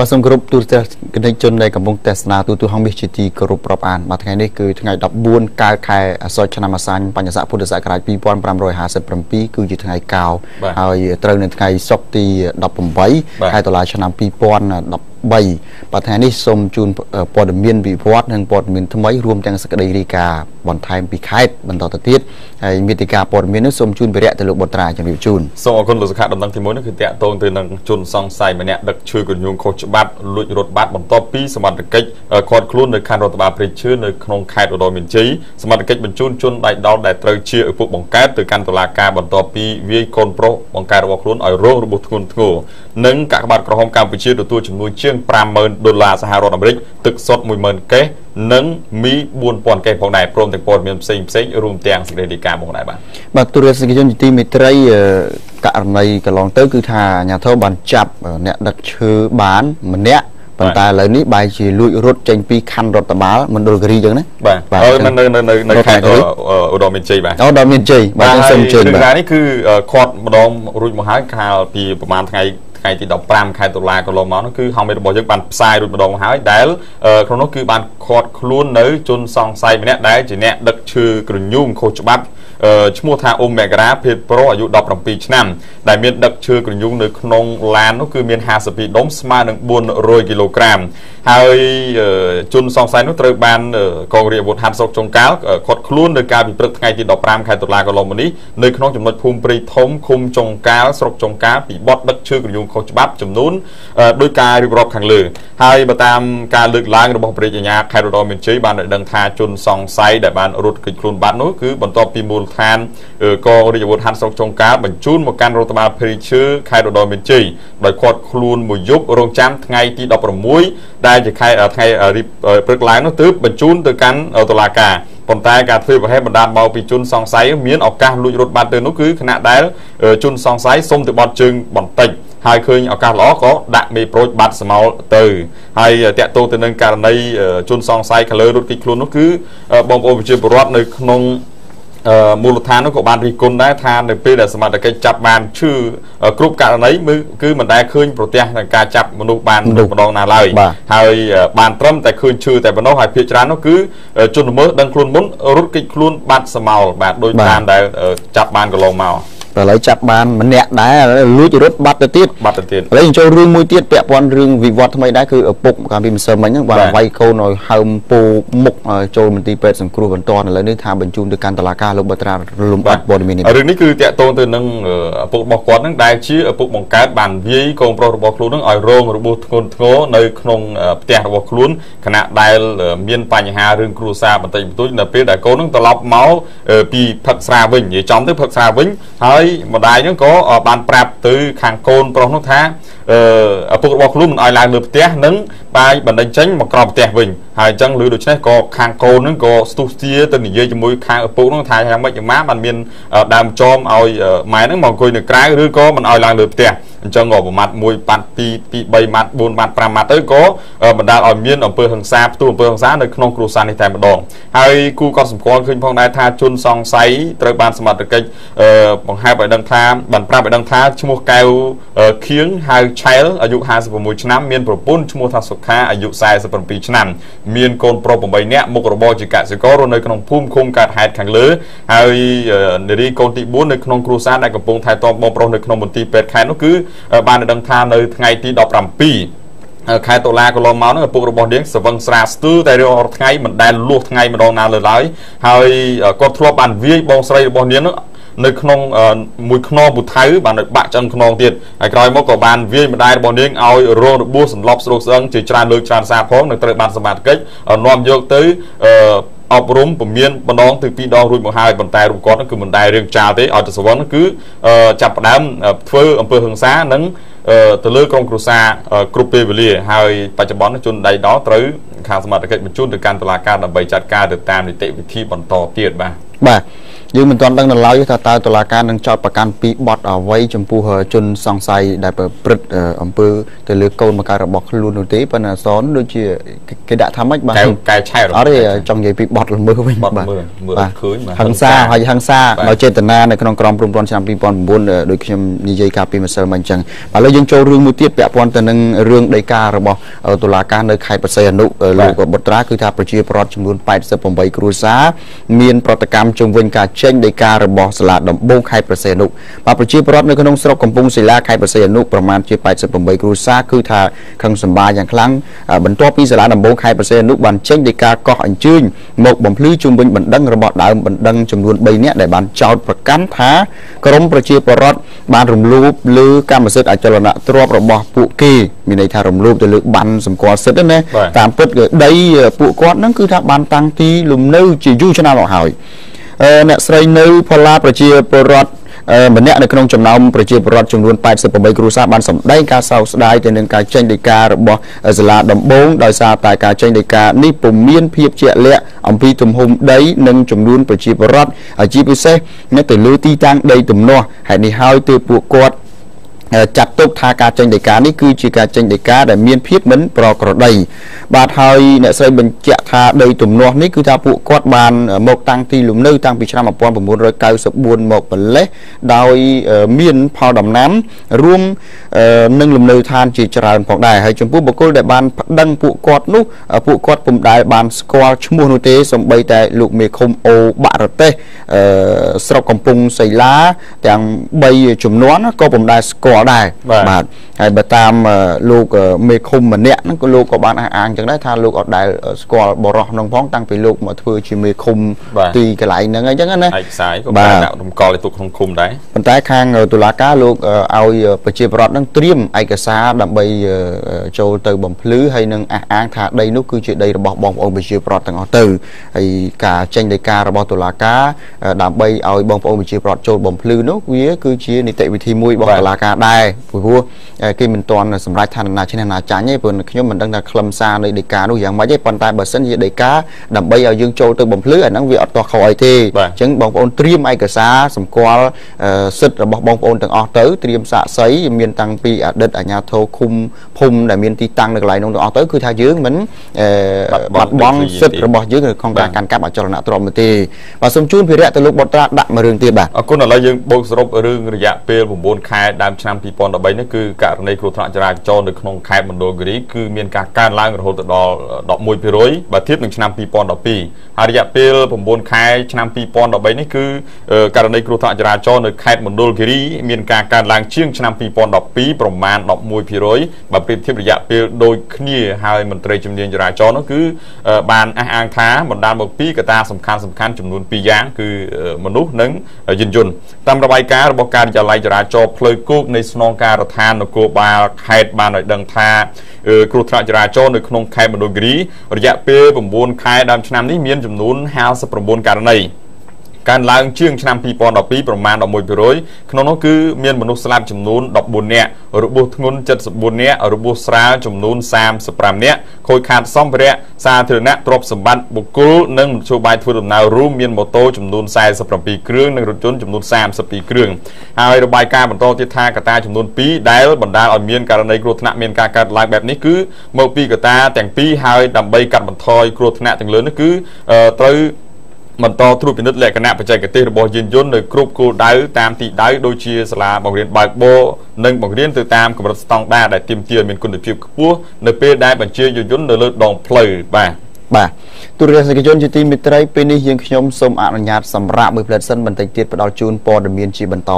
បាទសូមគោរពទូរទស្សនិកជនដែលកំពុងទស្សនាទូទូហងមាសជាទីគោរពរាប់អានបាទថ្ងៃនេះគឺថ្ងៃ14កើតខែអាសត់ឆ្នាំអាសាញ់បញ្ញស័កពុទ្ធសករាជ2557គឺជាថ្ងៃកោហើយត្រូវនៅថ្ងៃសុក្រទី18ខែតុលាឆ្នាំ2010 3បាទថ្ងៃនេះសូមជូនព័ត៌មានវិវត្តនិងព័ត៌មានថ្មីរួមទាំងសេចក្តីរាយការណ៍បន្ថែមពីខេត្តបន្តទៅទៀតហើយមេតិការព័ត៌មាននេះសូមជូនវិរៈទៅលោកបុត្រាជំរាបជូនសូមអរគុណលោកសុខាដំណឹងទី1នេះគឺតាក់ទងទៅនឹងជនសង្ស័យម្នាក់ដឹកឈើកញ្ញូងខុសច្បាប់លួចរត់បាត់បន្ទាប់ពីសមត្ថកិច្ចខាត់ខ្លួននៅខណ្ឌរដ្ឋបាលព្រៃឈើនៅក្នុងខេត្តឧត្តរមានជ័យសមត្ថកិច្ចបញ្ជូនជនដៃដល់ដែលត្រូវជាឪពុកបង្កើតទៅកាន់តុលាការបន្ទាប់ពីវាយកូនប្រុសបង្កើតរបស់ខ្លួនឲ្យរងរបួសធ្ងន់ធ្ងរនិងកាកបាទក្រហមកម្ពុជាទទួលជំនួយជាង50000ដុល្លារសហរដ្ឋអាមេរិកទឹកសុទ្ធ10000កេសនិងមី4000កេសផងដែរព្រមទាំងព័ត៌មានផ្សេងផ្សេងរួមទាំងសេចក្តីរាយការណ៍ផងដែរបាទបាទទូរទស្សនិកជនជាទីមេត្រីករណីកន្លងទៅគឺថាអាញាធរបានចាប់អ្នកដឹកឈើបានម្នាក់ប៉ុន្តែឥឡូវនេះបែរជាលួចរត់ចេញពីខណ្ឌរដ្ឋបាលមណ្ឌលគិរីចឹងណាបាទនៅនៅនៅនៅខេត្តឧត្តរមានជ័យបាទឧត្តរមានជ័យបាទសូមជើញបាទនេះគឺខាត់ម្ដងរួចមកហើយកាលពីប្រហែលថ្ងៃ ថ្ងៃទី15ខែតុលាកន្លងមកនោះគឺហង្សមេរបស់យើងបានផ្សាយរួចម្ដងមកហើយដែលក្នុងនោះគឺបានខាត់ខ្លួននៅជនសង្ស័យម្នាក់ដែលជាអ្នកដឹកឈើក្រញូងខុសច្បាប់ឈ្មោះថាអ៊ុំមេក្រាភេទប្រុសអាយុ17ឆ្នាំដែលមានដឹកឈើក្រញូងនៅក្នុងឡាននោះគឺមាន52ដុំស្មើនឹង400គីឡូក្រាម ហើយជនសង្ស័យនោះត្រូវបានកងរាជអាវុធហត្ថស្រុកចុងកាលខាត់ខ្លួននៅកាលពីព្រឹកថ្ងៃទី15ខែតុលាកន្លងមកនេះនៅក្នុងចំណុចភូមិព្រៃធំឃុំចុងកាលស្រុកចុងកាលពីបទដឹកឈើក្រញូងខុសច្បាប់ចំនួនដោយការរៀបរាប់ខាងលើហើយបើតាមការលើកឡើងរបស់ព្រះរាជអាជ្ញាខេត្តរតនមានជ័យបានដឹងថាជនសង្ស័យដែលបានរត់គេចខ្លួនបាត់នោះគឺបន្ទាប់ពីមូលដ្ឋានកងរាជអាវុធហត្ថស្រុកចុងកាលបញ្ជូនមកកាន់រដ្ឋបាលភេរីឈើខេត្តរតនមានជ័យដោយខាត់ខ្លួនមួយយប់រងចាំថ្ងៃទី16ដែលជាខែថ្ងៃព្រឹកឡើងនោះទើបបញ្ជូនទៅកាន់តុលាការប៉ុន្តែការធ្វើប្រហែលបណ្ដាលមកពីជនសង្ស័យមានឱកាសលួចរត់បាត់ទៅនោះគឺខណៈដែលជនសង្ស័យសុំទៅបត់ជើងបន្តិចហើយឃើញឱកាសល្អក៏ដាក់មេប្រូចបាត់ស្មោលទៅហើយតាក់ទងទៅនឹងករណីជនសង្ស័យខាងលើរត់គេចខ្លួននោះគឺបងប្អូនប្រជាពលរដ្ឋនៅក្នុង មូលដ្ឋាននោះក៏បានរិះគន់ដែរថានៅពេលដែលសមត្ថកិច្ចចាប់បានឈឺគ្រប់ករណីគឺមិនដែលឃើញប្រទះនឹងការចាប់មនុស្សបានម្ដងណាឡើយហើយបានត្រឹមតែឃើញឈឺតែប៉ុណ្ណោះហើយភាគច្រើននោះគឺជនល្មើសដឹងខ្លួនមុនរត់គេចខ្លួនបាត់សមោលបាទដោយតាមដែលចាប់បានកន្លងមក ឥឡូវចាប់បានម្នាក់ដែរលួចរត់បាត់ទៅទៀតបាត់ទៅទៀតឥឡូវចូលរឿងមួយទៀតពាក់ព័ន្ធរឿងវិវត្តថ្មីដែរគឺឪពុកកាលពីម្សិលមិញហ្នឹងបានវាយកូនឲ្យហើមពូមុខចូលមន្ទីរពេទ្យសង្គ្រោះបន្ទាន់ឥឡូវនេះថាបញ្ជូនទៅកាន់តុលាការលោកបត្រារលំអិតព័ត៌មាននេះរឿងនេះគឺតាក់ទងទៅនឹងឪពុករបស់គាត់ហ្នឹងដែលជាឪពុកបង្កើតបានវាយកូនប្រុសរបស់ខ្លួនហ្នឹងឲ្យរងរបួសធ្ងន់ធ្ងរនៅក្នុងផ្ទះរបស់ខ្លួនខណៈដែលមានបញ្ហារឿងគ្រួសារបន្តិចបន្តួចនៅពេលដែលកូនហ្នឹងត្រឡប់មកពីផឹកស្រាវិញនិយាយចំទៅផឹកស្រាវិញហើយម្ដាយហ្នឹងក៏បានប្រាប់ទៅខាងកូនប្រុសនោះថាអឺឪពុករបស់ខ្លួនមិនឲ្យឡើងលើផ្ទះនិងបាយបណ្ដេញចេញមកក្រោមផ្ទះវិញហើយអញ្ចឹងឮដូច្នេះក៏ខាងកូនហ្នឹងក៏ស្ទុះស្ទាទៅនិយាយជាមួយខាងឪពុកហ្នឹងថាយ៉ាងម៉េចយ៉ាងម៉ាបានមានដើមចោមឲ្យម៉ែហ្នឹងមកអង្គុយនៅក្រៅឬក៏មិនឲ្យឡើងលើផ្ទះ អញ្ចឹងក៏ប្រមាថ1ប៉ាត់2 2 3ម៉ាត់4ម៉ាត់5ម៉ាត់ទៅក៏បណ្ដាលឲ្យមានអំពើហិង្សាផ្ទុះអំពើហិង្សានៅក្នុងគ្រួសារនេះតែម្ដងហើយគូក៏សម្គាល់ឃើញផងដែរថាជនសង្ស័យត្រូវបានសមត្ថកិច្ចបង្ហាញឲ្យដឹងថាបានប្រាប់ឲ្យដឹងថាឈ្មោះកែវខៀងហៅឆែលអាយុ56ឆ្នាំមានប្រពន្ធឈ្មោះថាសុខាអាយុ47ឆ្នាំមានកូនប្រុស8នាក់មុខរបរជាកសិកររស់នៅក្នុងភូមិឃុំកើតហេតុខាងលើហើយនារីកូនទី4នៅក្នុងគ្រួសារដែលកំពុងថែទាំបងប្រុសនៅក្នុងមន្ទីរពេទ្យខេត្តនោះគឺបានដឹងថានៅថ្ងៃទី17ខែតុលាកន្លងមកហ្នឹងឪពុករបស់នាងសវឹងស្រាស្ទើរតែរាល់ថ្ងៃមិនដែលលួសថ្ងៃម្ដងណាលើឡើយហើយគាត់ធ្លាប់បានវាយបងស្រីរបស់នាងហ្នឹងនៅក្នុងមួយខ្នងពូថៅបានឲ្យបាក់ចឹងខ្នងទៀតហើយក្រោយមកក៏បានវាយម្ដាយរបស់នាងឲ្យរងរបួសសន្លប់ស្រុកស្អឹងជាច្រើនលើកច្រើនសារផងនឹងត្រូវបានសមត្ថកិច្ចនាំយកទៅ អប់រំពមៀនម្ដងទៅពីរដងរួចមកហើយប៉ុន្តែរូបគាត់គឺមិនដែលរឿងចាលទេឲ្យទៅសវណ្ណគឺចាប់ផ្ដើមធ្វើអំពើហិង្សានិងទៅលើក្រុមគ្រួសារគ្រប់ពេលវេលាហើយបច្ចុប្បន្នជនដៃដល់ត្រូវខាងសមត្ថកិច្ចបញ្ជូនទៅកាន់តុលាការដើម្បីចាត់ការទៅតាមនីតិវិធីបន្តទៀតបាទបាទ យើងមិនទាន់ដឹងនៅឡើយថាតើតុលាការនឹងចោទប្រកាន់ពីបទអ្វីចំពោះជនសង្ស័យដែលប្រព្រឹត្តអំពើទៅលើកូនមកកើតរបស់ខ្លួននោះទេប៉ុន្តែអសនដូចជាគេដាក់ថាម៉េចបាទកែឆែអត់ទេចង់និយាយពីបទល្មើសវិញបាទមើលមើលឃើញហឹង្សាហើយហឹង្សាដោយចេតនានៅក្នុងក្រមព្រំព្រៀងឆ្នាំ2009ដូចខ្ញុំនិយាយកាលពីម្សិលមិញអញ្ចឹងឥឡូវយើងចូលរឿងមួយទៀតពាក់ព័ន្ធទៅនឹងរឿងដីការបស់តុលាការនៅខេត្តបរសៃអនុលោកបុត្រាគឺថាប្រជាពលរដ្ឋចំនួន88គ្រួសារមានប្រតិកម្មជំវិញការចេញដីការបស់សាលាដំបងខេត្តប្រសេនុបាទប្រជាពលរដ្ឋនៅក្នុងស្រុកកំពង់សិលាខេត្តប្រសេនុប្រមាណជា88គ្រួសារគឺថាខឹងសម្បាយ៉ាងខ្លាំងបន្ទាប់ពីសាលាដំបងខេត្តប្រសេនុបានចេញដីកាកោះអញ្ជើញមកបំភ្លឺជុំវិញបណ្ដឹងរបស់ដើមបណ្ដឹងចំនួន3នាក់ដែលបានចោទប្រកាន់ថាក្រមប្រជាពលរដ្ឋបានរំលោភលើកម្មសិទ្ធិអចលនទ្រព្យរបស់ពួកគេមានន័យថារំលោភទៅលើបានសម្គាល់សិទ្ធិណាតាមពិតគឺដីពួកគាត់ហ្នឹងគឺថាបានតាំងទីលំនៅជាយូរឆ្នាំមកហើយ អ្នកស្រីនៅផល្លាប្រជាពលរដ្ឋម្នាក់នៅក្នុងចំណោមប្រជាពលរដ្ឋចំនួន88គ្រួសារបានសម្ដែងការសោកស្ដាយទៅនឹងការចេញដីការបស់សាលាដំបងដោយសារតែការចេញដីកានេះពុំមានភាពជាក់លាក់អំពីទំហំដីនិងចំនួនប្រជាពលរដ្ឋជាពិសេសនៅទៅលើទីតាំងដីទំនាស់ហេតុនេះហើយទើបពួកគាត់ ចាត់ទុកថាការចេញដីកានេះគឺជាការចេញដីកាដែលមានភាពមិនប្រក្រតីបាទហើយអ្នកស្រីបញ្ជាក់ថាដីទំនាស់នេះគឺថាពួកគាត់បានមកតាំងទីលំនៅតាំងពីឆ្នាំ1994មកម្លេះដោយមានផលដំណាំរួមនឹងលំនៅឋានជាច្រើនផងដែរហើយចំពោះបុគ្គលដែលបានប្តឹងពួកគាត់នោះពួកគាត់ពុំដែលបានស្គាល់ឈ្មោះនោះទេសំបីតែលោកមេឃុំអូបាក់រទេសស្រុកកំពង់សីលាទាំង3ចំនួនក៏ពុំដែលស្គាល់ដែរបាទហើយបើតាមលោកមេឃុំម្នាក់ហ្នឹងក៏លោកក៏បានអះអាងចឹងដែរថាលោកអត់ដែលស្គាល់បរោះក្នុងផងតាំងពីលោកមកធ្វើជាមេឃុំទីកន្លែងហ្នឹងអញ្ចឹងណាឯកសារក៏បានដាក់រំកល់ឲ្យទុកក្នុងឃុំដែរប៉ុន្តែខាងតុលាការលោកឲ្យប្រជាពលរដ្ឋហ្នឹងត្រៀមឯកសារដើម្បីចូលទៅបំភ្លឺហើយនឹងអះអាងថាដីនោះគឺជាដីរបស់បងប្អូនប្រជាពលរដ្ឋទាំងអស់ទៅហើយការចេញដីការបស់តុលាការដើម្បីឲ្យបងប្អូនប្រជាពលរដ្ឋចូលបំភ្លឺនោះវាគឺជានីតិវិធីមួយរបស់តុលាការដែរព្រោះគេមិនទាន់សម្រេចថាណាឈ្នះណាចាញ់ទេព្រោះខ្ញុំមិនដឹងថាខ្លឹមសារនៃដីកានោះយ៉ាងម៉េចទេប៉ុន្តែបើសិនជាដីកាដើម្បីឲ្យយើងចូលទៅបំភ្លឺអាហ្នឹងវាអត់ទាស់ខុសអីទេអញ្ចឹងបងប្អូនត្រៀមឯកសារសម្គាល់សិទ្ធិរបស់បងប្អូនទាំងអស់ទៅត្រៀមសាកសីមានតាំងពីអតីតអាជ្ញាធរឃុំភូមិដែលមានទីតាំងនៅកន្លែងនោះទាំងអស់ទៅគឺថាយើងមិនបាត់បង់សិទ្ធិរបស់យើងក្នុងការកាន់កាប់អចលនទ្រព្យនោះទេបាទសូមជូនភារៈទៅលោកបុត្រាដាក់មួយរឿងទៀតបាទអរគុណឥឡូវយើងបូកសរុបរឿងរយៈពេល9ខែដើមឆ្នាំ2013នេះគឺករណីគ្រោះថ្នាក់ចរាចរណ៍នៅក្នុងខេត្តមណ្ឌលគិរីគឺមានការកើនឡើងរហូតដល់11%បើធៀបនឹងឆ្នាំ2012ហើយរយៈពេល9ខែឆ្នាំ2013នេះគឺករណីគ្រោះថ្នាក់ចរាចរណ៍នៅខេត្តមណ្ឌលគិរីមានការកើនឡើងជាងឆ្នាំ2012ប្រមាណ11%បើប្រៀបធៀបរយៈពេលដូចគ្នាហើយមន្ត្រីជំនាញចរាចរណ៍នោះគឺបានអះអាងថាបណ្ដាលមកពីកត្តាសំខាន់សំខាន់ចំនួន2យ៉ាងគឺមនុស្សនិងយានយន្តតាមរបាយការណ៍របស់ការិយាល័យចរាចរណ៍ផ្លូវគោកនៃស្នងការដ្ឋាននគរបាលខេត្តបានឲ្យដឹងថាគ្រោះថ្នាក់ចរាចរណ៍នៅក្នុងខេត្តមណ្ឌលគិរីរយៈពេល9ខែដើមឆ្នាំនេះមានចំនួន59ករណី កើនឡើងជាងឆ្នាំ2012ប្រមាណ11%ក្នុងនោះគឺមានមនុស្សស្លាប់ចំនួន14នាក់របួសធ្ងន់74នាក់របួសស្រាលចំនួន35នាក់ខូចខាតសម្ភារៈសាធារណៈទ្រព្យសម្បត្តិបុគ្គលនិងមធ្យោបាយធ្វើដំណើររួមមានម៉ូតូចំនួន47គ្រឿងនិងរថយន្តចំនួន32គ្រឿងហើយរបាយការណ៍បន្តទៀតថាកត្តាចំនួន2ដែលបណ្ដាលឲ្យមានករណីគ្រោះថ្នាក់មានការកើតឡើងបែបនេះគឺមកពីកត្តាទាំងពីរហើយដើម្បីកាត់បន្ថយគ្រោះថ្នាក់ទាំងលើនេះគឺត្រូវ បន្តត្រួតពិនិត្យលក្ខណៈបច្ចេកទេសរបស់យានយន្តនៅគ្រប់គោលដៅតាមទីដៅដូចជាសាលាបង្រៀនបើកបរនិងបង្រៀនទៅតាមកម្រិតស្តង់ដារដែលទាមទារមានគុណភាពខ្ពស់នៅពេលដែលបញ្ជាយានយន្តនៅលើដងផ្លូវបាទបាទទូរទស្សនិកជនជាទីមេត្រីពេលនេះយើងខ្ញុំសូមអនុញ្ញាតសម្រាប់មួយផ្លែសិនបន្តិចទៀតផ្ដល់ជូនព័ត៌មានជាបន្ត